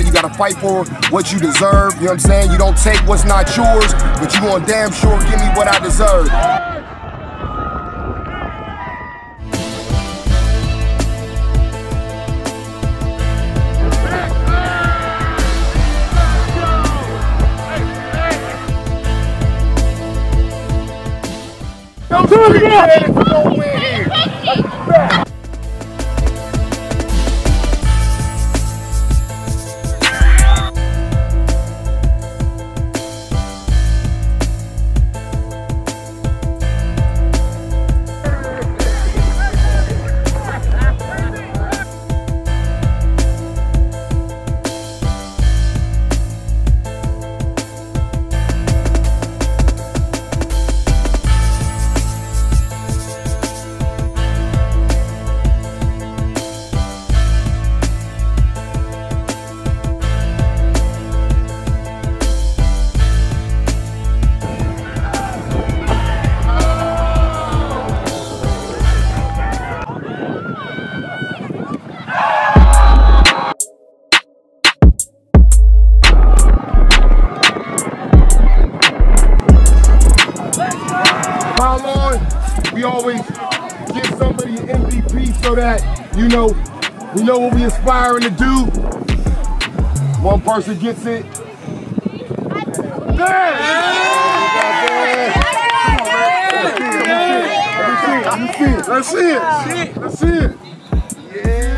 it. You gotta fight for what you deserve. You know what I'm saying? You don't take what's not yours, but you gonna damn sure give me what I deserve. It again! Don't win always give somebody an MVP so that, you know, we know what we're aspiring to do. One person gets it. Let's see it. Let's see it. Let's see it.